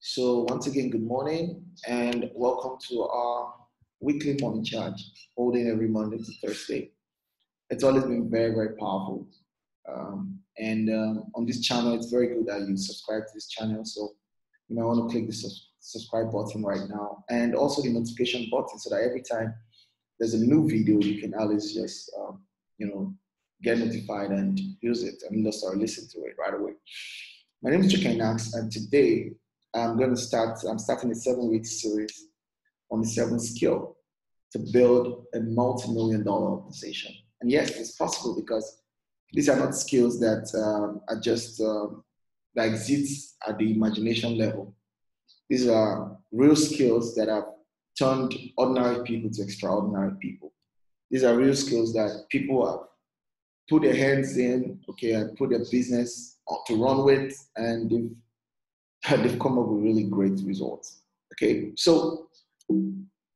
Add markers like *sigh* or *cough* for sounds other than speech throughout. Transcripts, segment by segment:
So once again, good morning and welcome to our weekly morning charge, holding every Monday to Thursday. It's always been very, very powerful. Um, and um, on this channel, it's very good that you subscribe to this channel. So you might want to click the subscribe button right now and also the notification button so that every time there's a new video, you can always just, um, you know, get notified and use it and just start listening to it right away. My name is Ejoke Enaks, and today I'm going to start, I'm starting a seven week series on the seven skill to build a multi million dollar organization. And yes, it's possible because these are not skills that um, are just um, that exist at the imagination level. These are real skills that have turned ordinary people to extraordinary people. These are real skills that people have put their hands in, okay, and put their business to run with, and they've they've come up with really great results. Okay, so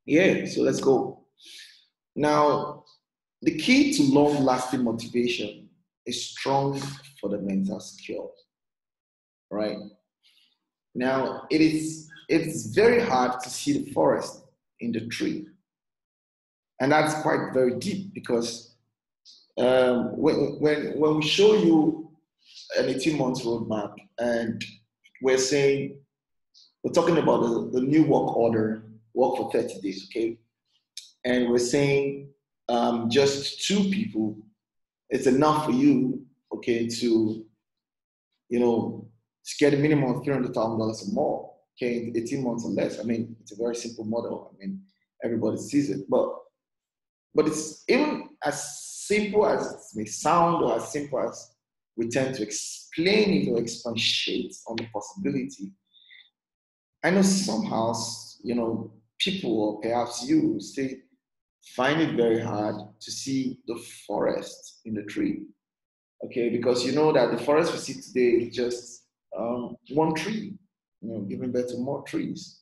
yeah, so let's go. Now, the key to long lasting motivation is strong fundamental skills, right? Now, it is it's very hard to see the forest in the tree, and that's quite very deep because um, when, when when we show you an 18 months roadmap and we're saying, we're talking about the, the new work order, work for 30 days, okay? And we're saying um, just two people, it's enough for you, okay, to, you know, get a minimum of $300,000 or more, okay, 18 months or less. I mean, it's a very simple model. I mean, everybody sees it, but but it's even as simple as it may sound or as simple as we tend to explain it or expatiate on the possibility. I know somehow, you know, people or perhaps you still find it very hard to see the forest in the tree. Okay, because you know that the forest we see today is just um, one tree, you know, giving birth to more trees.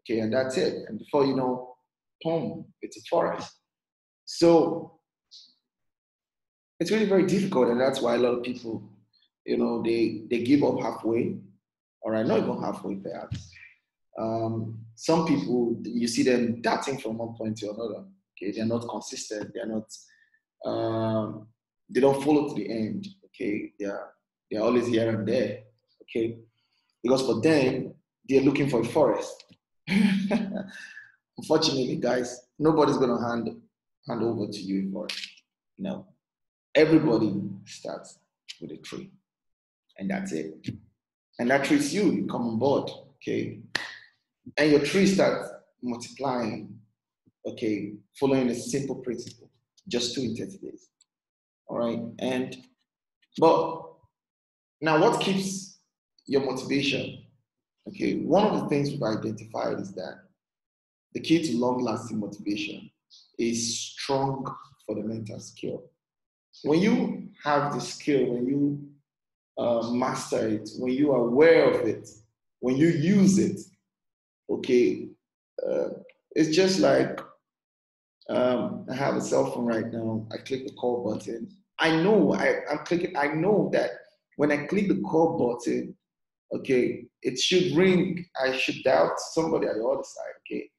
Okay, and that's it. And before you know, boom, it's a forest. So it's really very difficult, and that's why a lot of people, you know, they they give up halfway, or I not even halfway perhaps. Um, some people you see them darting from one point to another. Okay, they're not consistent. They're not. Um, they don't follow to the end. Okay, they're they're always here and there. Okay, because for them they're looking for a forest. *laughs* Unfortunately, guys, nobody's gonna hand hand over to you a forest. No everybody starts with a tree. And that's it. And that trees you, you come on board, okay? And your tree starts multiplying, okay, following a simple principle, just two in 30 days. All right. And but now what keeps your motivation? Okay, one of the things we've identified is that the key to long-lasting motivation is strong fundamental skill when you have the skill, when you uh, master it, when you are aware of it, when you use it, okay, uh, it's just like um, I have a cell phone right now. I click the call button. I know I, I'm clicking. I know that when I click the call button, okay, it should ring. I should dial somebody at the other side. Okay,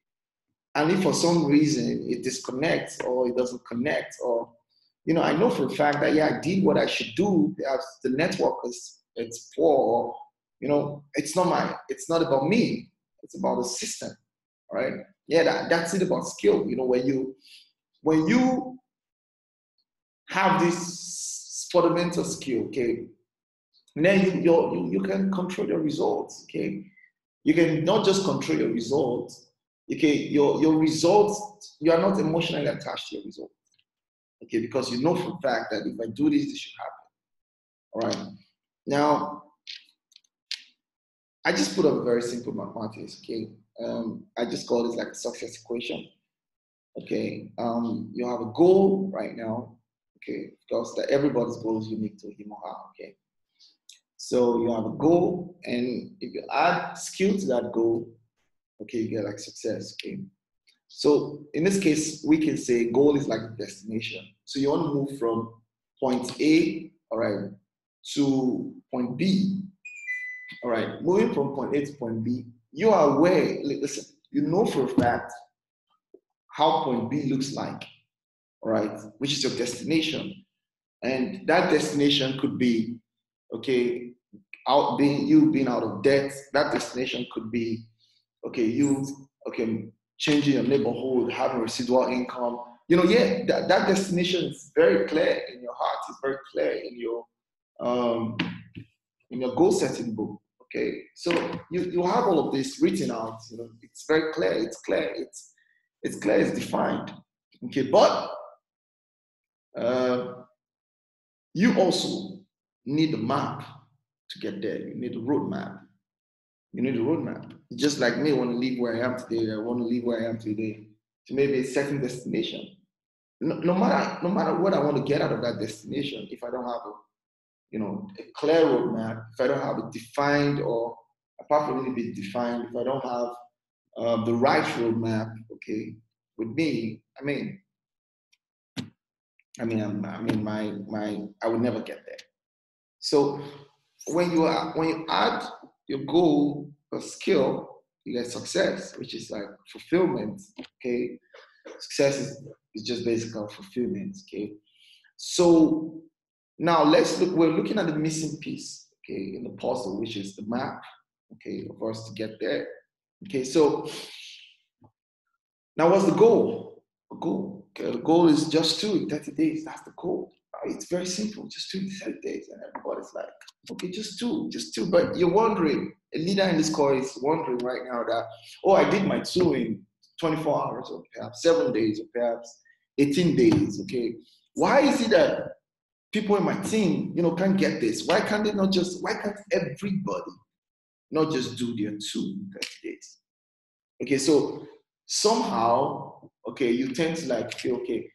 and if for some reason it disconnects or it doesn't connect or you know, I know for a fact that yeah, I did what I should do. The network is it's poor. You know, it's not my. It's not about me. It's about the system. Right? Yeah, that, that's it about skill. You know, when you when you have this fundamental skill, okay, then you, you you can control your results. Okay, you can not just control your results. Okay, your your results. You are not emotionally attached to your results Okay, because you know for a fact that if I do this, this should happen. All right. Now, I just put up a very simple mathematics. Okay. Um, I just call this like a success equation. Okay. Um, you have a goal right now. Okay. Because that everybody's goal is unique to him or her. Okay. So you have a goal, and if you add skill to that goal, okay, you get like success. Okay. So in this case, we can say goal is like destination. So you want to move from point A, all right, to point B. All right, moving from point A to point B, you are aware, listen, you know for a fact how point B looks like, all right, Which is your destination. And that destination could be, okay, out being you being out of debt. That destination could be, okay, you, okay, changing your neighborhood, having residual income. You know, yeah, that, that destination is very clear in your heart. It's very clear in your um, in your goal setting book. Okay, so you, you have all of this written out. You know, it's very clear. It's clear. It's it's clear. It's defined. Okay, but uh, you also need a map to get there. You need a roadmap. You need a roadmap. Just like me, I want to leave where I am today. I want to leave where I am today to maybe a certain destination. No, no matter no matter what I want to get out of that destination, if I don't have a you know, a clear roadmap, if I don't have it defined or apart from it being defined, if I don't have uh, the right roadmap, okay, with me, I mean, I mean, I'm, I mean, my my, I would never get there. So when you are when you add your goal a skill, you get success, which is like fulfillment. Okay, success is, is just basically fulfillment. Okay, so now let's look, we're looking at the missing piece, okay, in the puzzle, which is the map, okay, for us to get there. Okay, so now what's the goal? The goal, okay, the goal is just two in 30 days. That's the goal. It's very simple, just two 30 days. And everybody's like, okay, just two, just two. But you're wondering, a leader in this call is wondering right now that, oh, I did my two in 24 hours, or perhaps seven days, or perhaps 18 days, okay? Why is it that people in my team, you know, can't get this. Why can't they not just, why can't everybody not just do their two in 30 days? Okay, so somehow, okay, you tend to like okay,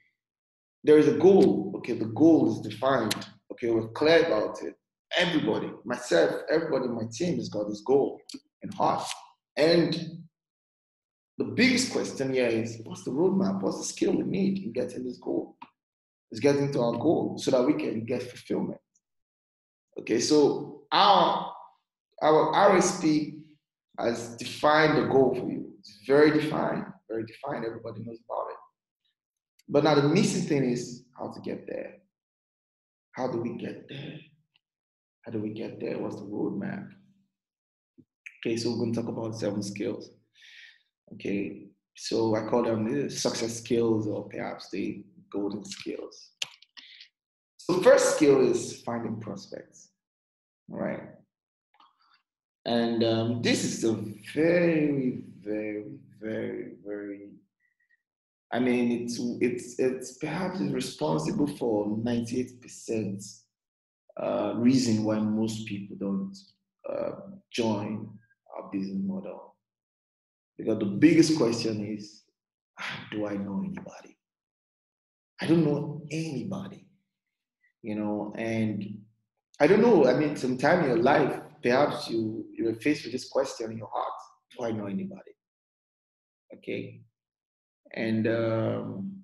there is a goal. Okay, the goal is defined. Okay, we're clear about it. Everybody, myself, everybody in my team has got this goal in heart. And the biggest question here is what's the roadmap? What's the skill we need in getting this goal? is getting to our goal so that we can get fulfillment. Okay, so our our RSP has defined the goal for you. It's very defined, very defined. Everybody knows about it. But now the missing thing is how to get there. How do we get there? How do we get there? What's the roadmap? Okay, so we're going to talk about seven skills. Okay, so I call them the success skills or perhaps the golden skills. So first skill is finding prospects, right? And um, this is a very, very, very, very. I mean, it's it's it's perhaps responsible for ninety eight percent uh, reason why most people don't uh, join our business model. Because the biggest question is, do I know anybody? I don't know anybody, you know, and I don't know. I mean, sometime in your life, perhaps you you were faced with this question in your heart: Do I know anybody? Okay, and um,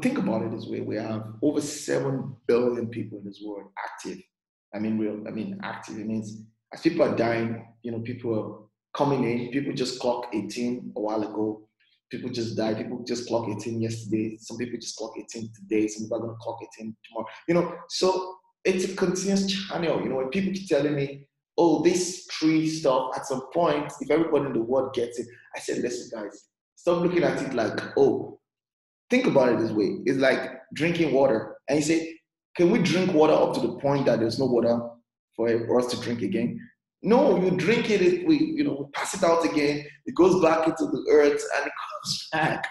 think about it this way: we have over seven billion people in this world active. I mean, real. I mean, active. It means as people are dying, you know, people are coming in. People just clocked 18 a while ago people just die. People just clock 18 yesterday. Some people just clock 18 today. Some people are to clock 18 tomorrow. You know, so it's a continuous channel. You know, when people keep telling me, oh, this tree stuff, at some point, if everybody in the world gets it, I said, listen, guys, stop looking at it like, oh, think about it this way. It's like drinking water. And you say, can we drink water up to the point that there's no water for us to drink again? No, you drink it, we, you know, we pass it out again, it goes back into the earth and it comes *laughs* back.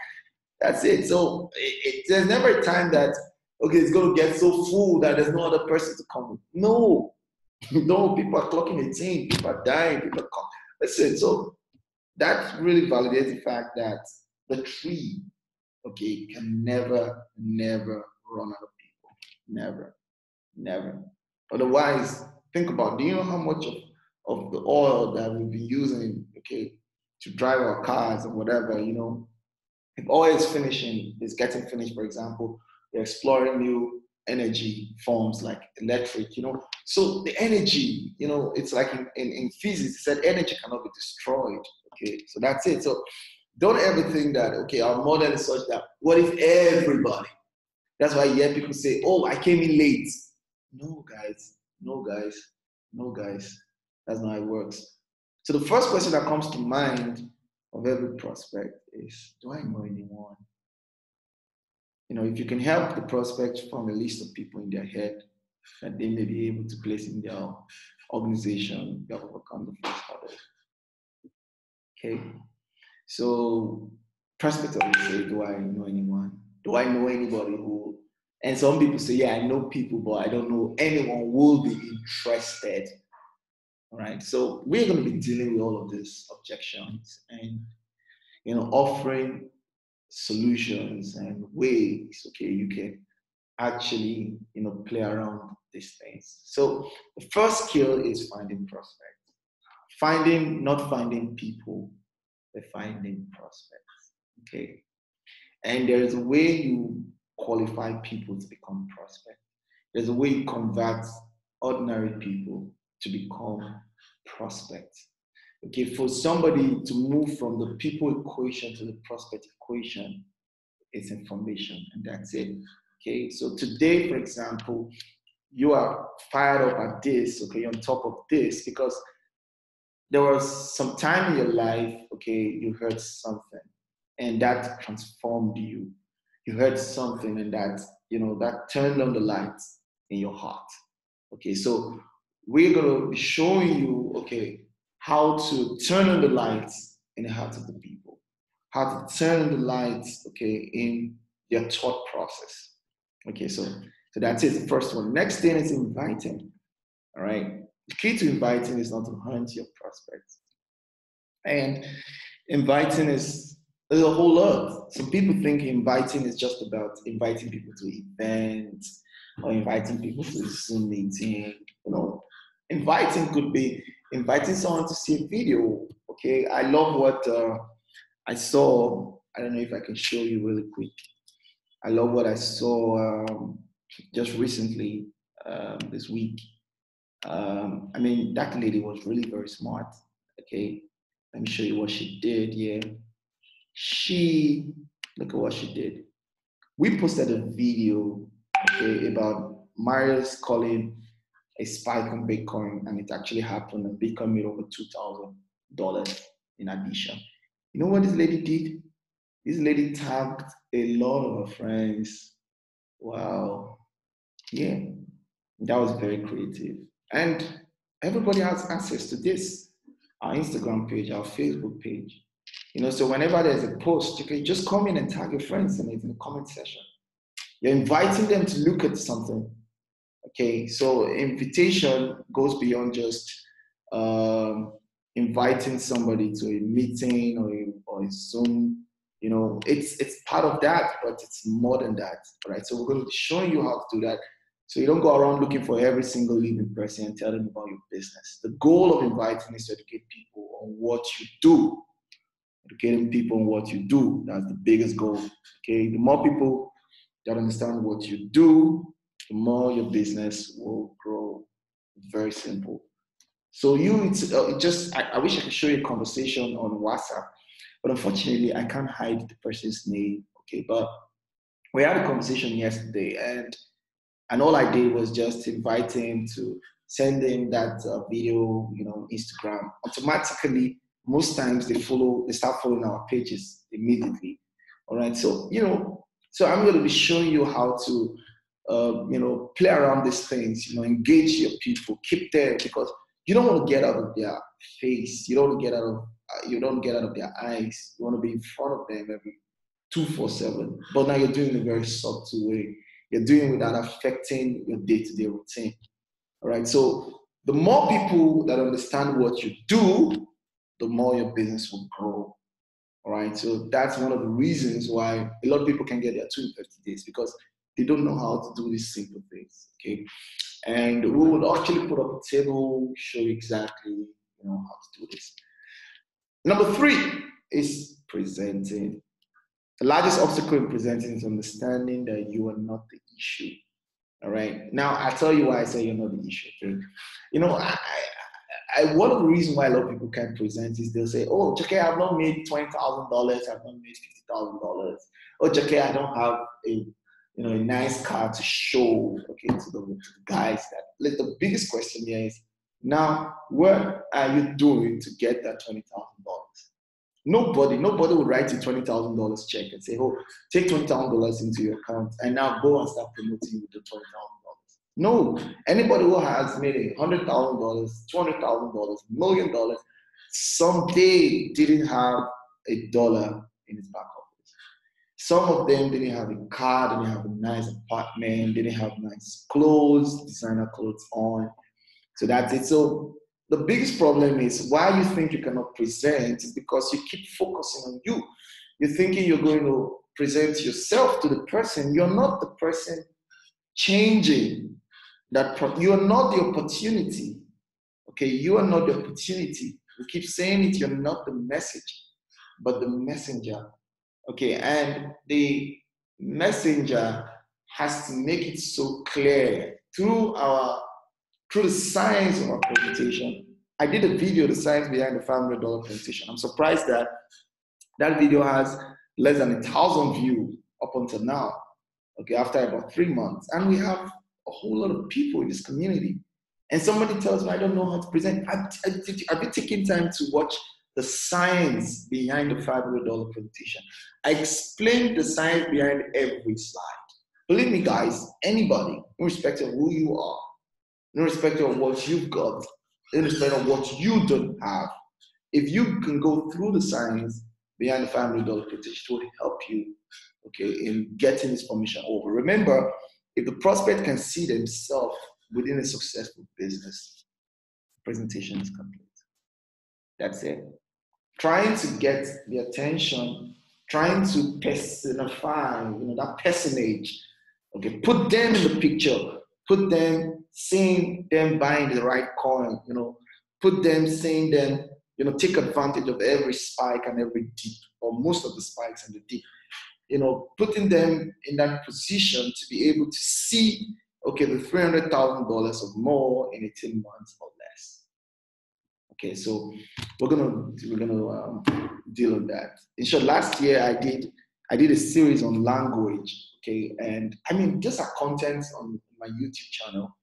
That's it. So it, it, there's never a time that, okay, it's going to get so full that there's no other person to come with. No, *laughs* no, people are clocking 18, people are dying, people are. Listen, so that really validates the fact that the tree, okay, can never, never run out of people. Never, never. Otherwise, think about, do you know how much of of the oil that we've been using, okay, to drive our cars and whatever, you know, if oil is finishing, is getting finished, for example, we're exploring new energy forms like electric, you know. So the energy, you know, it's like in, in, in physics, said energy cannot be destroyed. Okay, so that's it. So don't ever think that, okay, our model is such that what if everybody? That's why you hear people say, oh, I came in late. No, guys, no, guys, no, guys. That's not how it works. So the first question that comes to mind of every prospect is, do I know anyone? You know, if you can help the prospect form a list of people in their head that they may be able to place in their organization, have overcome the first. Okay. So prospects always say, do I know anyone? Do I know anybody who and some people say, yeah, I know people, but I don't know anyone who will be interested. All right. So we're going to be dealing with all of these objections and you know offering solutions and ways, okay, you can actually you know play around these things. So the first skill is finding prospects. Finding, not finding people, but finding prospects. Okay. And there's a way you qualify people to become prospects. There's a way you convert ordinary people to become prospects. Okay, for somebody to move from the people equation to the prospect equation, it's information, and that's it. Okay, so today, for example, you are fired up at this, okay, on top of this, because there was some time in your life, okay, you heard something, and that transformed you. You heard something, and that, you know, that turned on the lights in your heart. Okay, so we're gonna be showing you, okay, how to turn on the lights in the hearts of the people, how to turn on the lights, okay, in their thought process. Okay, so so that's it. The first one. Next thing is inviting. All right. The key to inviting is not to hunt your prospects. And inviting is a whole lot. Some people think inviting is just about inviting people to events or inviting people to Zoom meeting. You know, inviting could be inviting someone to see a video. Okay, I love what uh, I saw. I don't know if I can show you really quick. I love what I saw um, just recently um, this week. Um, I mean, that lady was really very smart. Okay, let me show you what she did. Yeah, she look at what she did. We posted a video okay, about Marius calling a spike on Bitcoin, and it actually happened, and Bitcoin made over two thousand dollars in addition. You know what this lady did? This lady tagged a lot of her friends. Wow, yeah, that was very creative, and everybody has access to this. Our Instagram page, our Facebook page. You know, so whenever there's a post, you can just come in and tag your friends in it in the comment section. You're inviting them to look at something Okay, so invitation goes beyond just um, inviting somebody to a meeting or a, or a Zoom. You know, it's it's part of that, but it's more than that, right? So we're going to be showing you how to do that. So you don't go around looking for every single living person and tell them about your business. The goal of inviting is to educate people on what you do. Educating people on what you do. That's the biggest goal. Okay, the more people that understand what you do, the more your business will grow. Very simple. So you, it's uh, just, I, I, wish I could show you a conversation on WhatsApp, but unfortunately I can't hide the person's name. Okay, but we had a conversation yesterday and and all I did was just invite him to send him that uh, video, you know, Instagram. Automatically, most times they follow, they start following our pages immediately. All right, so you know, so I'm going to be showing you how to uh, you know, play around these things, you know, engage your people, keep there because you don't want to get out of their face. You don't get out of uh, you don't get out of their eyes. You want to be in front of them every two four seven. But now you're doing it in a very subtle way. You're doing without affecting your day to day routine. All right. So the more people that understand what you do, the more your business will grow. All right. So that's one of the reasons why a lot of people can get there two in 30 days because they don't know how to do these simple things. Okay. And we will actually put up a table, show you exactly you know how to do this. Number three is presenting. The largest obstacle in presenting is understanding that you are not the issue. All right. Now I tell you why I say you're not the issue. Okay? You know, I, I, one of the reasons why a lot of people can't present is they'll say, "Oh, okay, I've not made twenty thousand dollars. I've not made fifty thousand dollars. Oh, okay, I don't have a you know a nice car to show okay to the, to the guys." That like, the biggest question here is now, what are you doing to get that twenty thousand dollars? Nobody, nobody will write you twenty thousand dollars check and say, "Oh, take twenty thousand dollars into your account and now go and start promoting with the twenty thousand dollars." No, anybody who has made a hundred thousand dollars, two hundred thousand dollars, million dollars, someday didn't have a dollar in his back office. Some of them didn't have a car, didn't have a nice apartment, didn't have nice clothes, designer clothes on. So that's it. So the biggest problem is why you think you cannot present is because you keep focusing on you. You're thinking you're going to present yourself to the person. You're not the person changing that. Pro- you are not the opportunity. Okay, you are not the opportunity. We keep saying it. You're not the message, but the messenger. Okay, and the messenger has to make it so clear through our through the science of our presentation. I did a video, the science behind the $500 presentation. I'm surprised that that video has less than a thousand views up until now, okay, after about three months. And we have a whole lot of people in this community. And somebody tells me, I don't know how to present. Have, have you taken time to watch the science behind the $500 presentation? I explained the science behind every slide. Believe me, guys, anybody, irrespective of who you are, irrespective of what you've got, in respect of what you don't have. If you can go through the science behind the $500 petition, it will help you, okay, in getting this permission over. Remember, if the prospect can see themselves within a successful business, presentation is complete. That's it. Trying to get the attention, trying to personify, you know, that personage, okay, put them in the picture, put them seeing them buying the right coin, you know, put them seeing them, you know, take advantage of every spike and every dip, or most of the spikes and the dip. You know, putting them in that position to be able to see, okay, the three hundred thousand dollars or more in eighteen months or less. Okay, so we're gonna we're gonna um, deal with that. In short, last year I did I did a series on language. Okay, and I mean these are contents on my YouTube channel.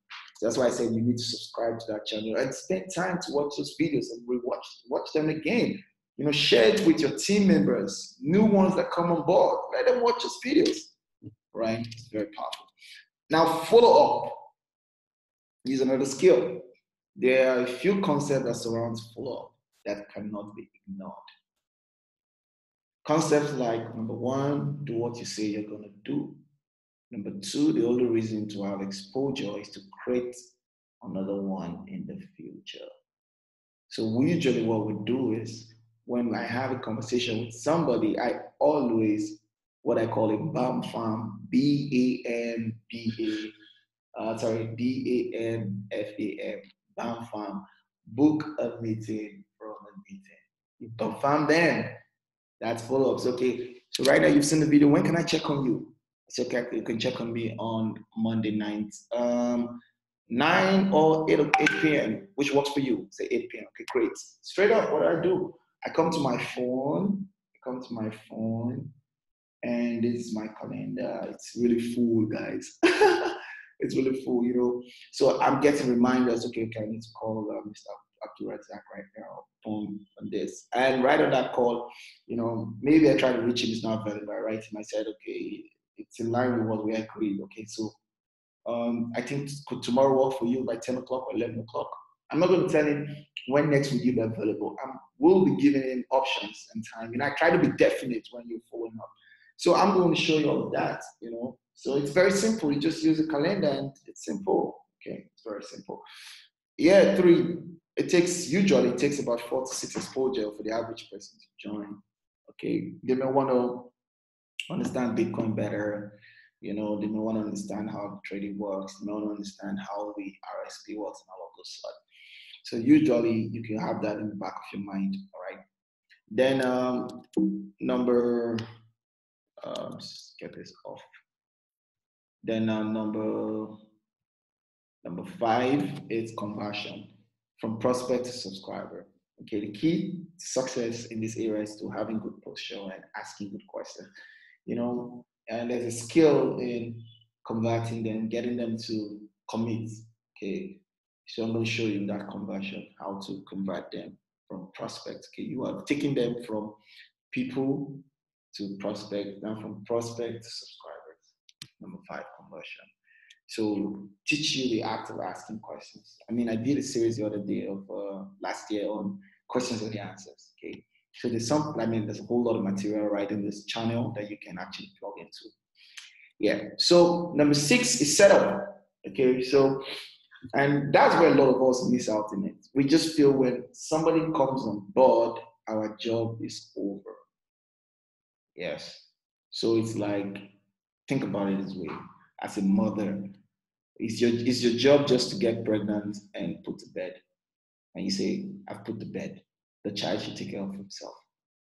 That's why I said you need to subscribe to that channel and spend time to watch those videos and rewatch watch them again. You know, share it with your team members, new ones that come on board. Let them watch those videos. Right? It's very powerful. Now, follow up is another skill. There are a few concepts that surround follow up that cannot be ignored. Concepts like number one, do what you say you're to do. Number two, the only reason to have exposure is to create another one in the future. So usually what we do is when I have a conversation with somebody, I always what I call a BAMFAM, B A M B A, uh, sorry, B A M F A M, BAMFAM, book a meeting from a meeting. You confirm them. That's follow ups. Okay. So right now you've seen the video. When can I check on you? So you can check on me on Monday night, um, 9 or 8, 8 p.m., which works for you. Say 8 p.m. Okay, great. Straight up, what do I do? I come to my phone, I come to my phone, and this is my calendar. It's really full, guys. *laughs* it's really full, you know. So I'm getting reminders, okay, okay, I need to call uh, Mr. Abdul Razak right now on, on this. And right on that call, you know, maybe I try to reach him, he's not available. I write him, I said, okay, it's in line with what we agreed. Okay, so um, I think could tomorrow work for you by 10 o'clock or 11 o'clock? I'm not going to tell him when next will you be available. I will be giving him options and time. And I try to be definite when you're following up. So I'm going to show you all of that, you know. So it's very simple. You just use a calendar and it's simple. Okay, it's very simple. Yeah, three. It takes usually it takes about four to six exposure for the average person to join. Okay, they may want to understand Bitcoin better. You know, they may want to understand how trading works. They may want to understand how the RSP works and all of those stuff. So usually you can have that in the back of your mind. All right. Then um, number, um, get this off. Then uh, number Number five is conversion from prospect to subscriber. Okay, the key success in this area is to having good posture and asking good questions. You know, and there's a skill in converting them, getting them to commit. Okay, so I'm going to show you that conversion, how to convert them from prospect. Okay, you are taking them from people to prospect, then from prospect to subscribers. Number five, conversion. So teach you the act of asking questions. I mean, I did a series the other day of uh, last year on questions and the answers. Okay. So there's some, I mean, there's a whole lot of material right in this channel that you can actually plug into. Yeah. So number six is setup. Okay. So, and that's where a lot of us miss out in it. We just feel when somebody comes on board, our job is over. Yes. So it's like, think about it this way. As a mother, is your, is your job just to get pregnant and put to bed? And you say, I've put to bed. The child should take care of himself.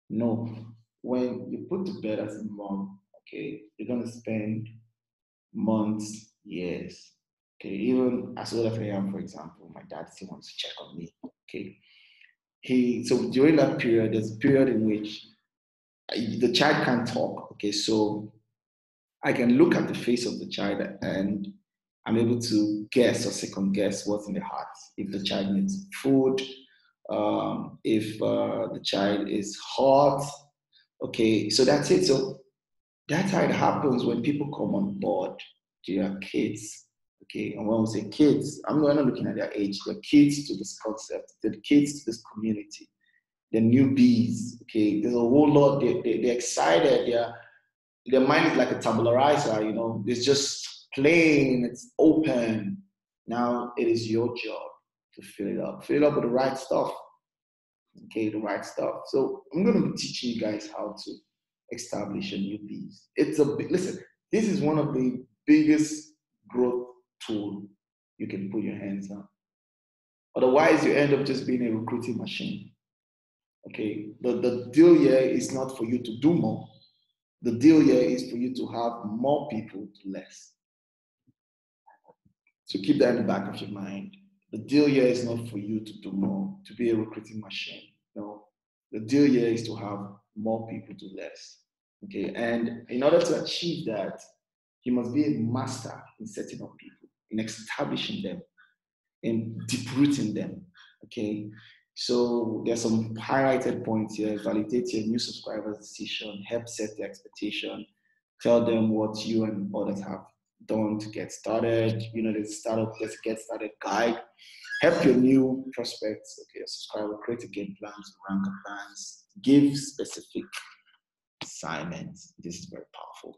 No. When you put to bed as a mom, okay, you're to spend months, years. Okay, even as old as I am, for example, my dad still wants to check on me. Okay. He so during that period, there's a period in which the child can't talk. Okay, so I can look at the face of the child and I'm able to guess or second guess what's in the heart. If the child needs food, um, if uh, the child is hot, okay, so that's it. So that's how it happens when people come on board to your kids. Okay, and when we say kids, I'm not looking at their age, they're kids to this concept, they're kids to this community, they're newbies. Okay, there's a whole lot, they, they, they're excited, they're, their mind is like a tabula rasa, you know, it's just plain, it's open. Now it is your job to fill it up. Fill it up with the right stuff. Okay, the right stuff. So I'm going to be teaching you guys how to establish a new piece. It's a big, listen, this is one of the biggest growth tool you can put your hands on. Otherwise, you end up just being a recruiting machine. Okay, the, the deal here is not for you to do more. The deal here is for you to have more people to less. So keep that in the back of your mind. The deal here is not for you to do more, to be a recruiting machine. No. The deal here is to have more people do less. Okay. And in order to achieve that, you must be a master in setting up people, in establishing them, in deep rooting them. Okay. So there's some highlighted points here. Validate your new subscriber's decision, help set the expectation, tell them what you and others have don't get started. You know, the startup, let's get started guide. Help your new prospects, okay, subscriber, create a game plans, rank plans, give specific assignments. This is very powerful.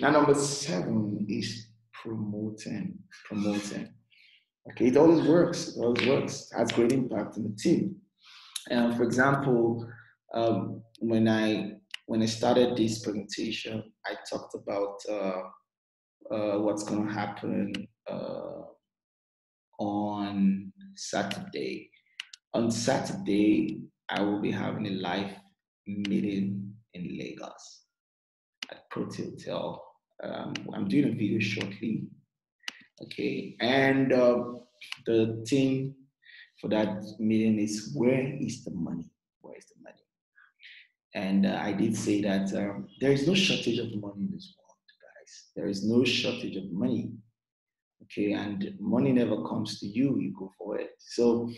Now, number seven is promoting. Promoting. Okay, it always works. It always works. It has great impact on the team. And for example, um, when I when I started this presentation, I talked about uh, uh, what's going to happen uh, on Saturday. On Saturday, I will be having a live meeting in Lagos at Protea Hotel. Um, I'm doing a video shortly. Okay, and uh, the theme for that meeting is where is the money? Where is the money? And uh, I did say that um, there is no shortage of money in this world. There is no shortage of money. Okay, and money never comes to you, you go for it. So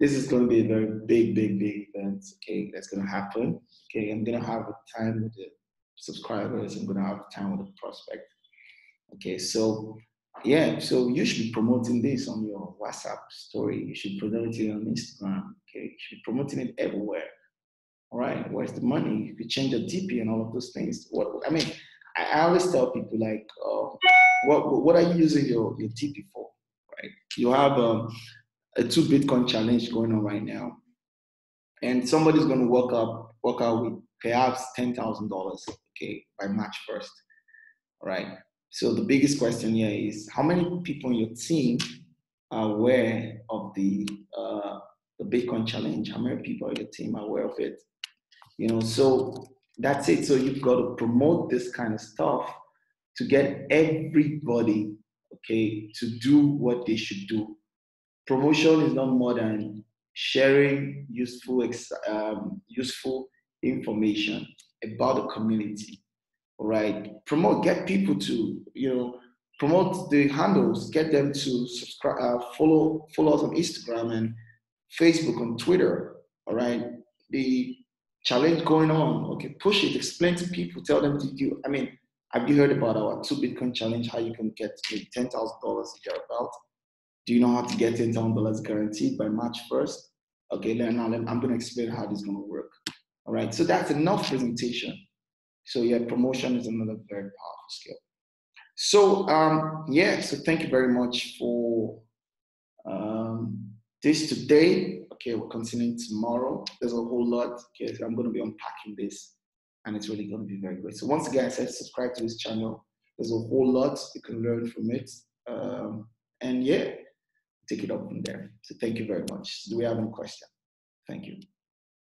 this is going to be a very big, big, big event. Okay, that's going to happen. Okay, I'm going to have a time with the subscribers. I'm going to have a time with the prospect. Okay, so yeah, so you should be promoting this on your WhatsApp story. You should promote it on Instagram. Okay, you should be promoting it everywhere. All right, where's the money? You could change your DP and all of those things. What I mean, I always tell people like, uh, what what are you using your your DP for? Right? You have um, a two Bitcoin challenge going on right now, and somebody's going to work up work out with perhaps ten thousand dollars, okay, by March first. Right. So the biggest question here is how many people in your team are aware of the uh, the Bitcoin challenge? How many people in your team are aware of it? You know, so that's it. So you've got to promote this kind of stuff to get everybody, okay, to do what they should do. Promotion is not more than sharing useful, um, useful information about the community. All right, promote, get people to, you know, promote the handles, get them to subscribe, uh, follow, follow us on Instagram and Facebook, on Twitter. All right, the challenge going on. Okay, push it, explain to people, tell them to do. I mean, have you heard about our two Bitcoin challenge? How you can get ten thousand dollars about? Do you know how to get ten thousand dollars guaranteed by March first? Okay, then I'm going to explain how this is going to work. All right, so that's enough presentation. So yeah, promotion is another very powerful skill. So um, yeah, so thank you very much for um, this today. Okay, we're continuing tomorrow. There's a whole lot. Okay, so I'm going to be unpacking this, and it's really going to be very great. So once again, I said subscribe to this channel. There's a whole lot you can learn from it, um, and yeah, take it up from there. So thank you very much. Do we have any question? Thank you.